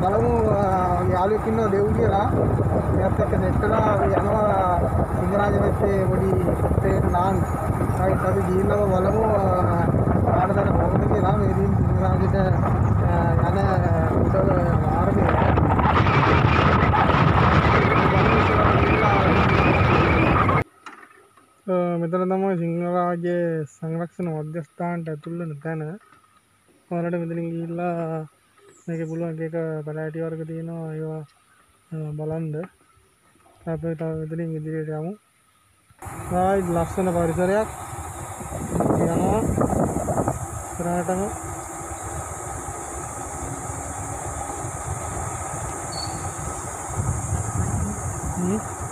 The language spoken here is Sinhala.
බලමු යාළුවෙක් ඉන්නවා දෙව් කියලා එයාත් එක්ක සෙට් වෙලා අපි යනවා සිංහරාජ පැත්තේ පොඩි සෙට් නාන් රයිට් අපි ගිහිල්ලා බලමු කාටද කොහොමද කියලා මේ දින සිංහරාජට මෙතන තමයි සිංහරාජයේ සංරක්ෂණ මධ්‍යස්ථානට ඇතුල් වෙන තැන. ඔයාලට මෙතනින් ගිහිල්ලා මේකේ පුළුවන් එක එක පැලෑටි වර්ග තියෙනවා ඒවා අ, බලන්න. අපි තව මෙතනින් ඉදිරියට යමු. රයිට් ලස්සන පරිසරයක්. යනවා. ඉස්සරහටම හ්ම්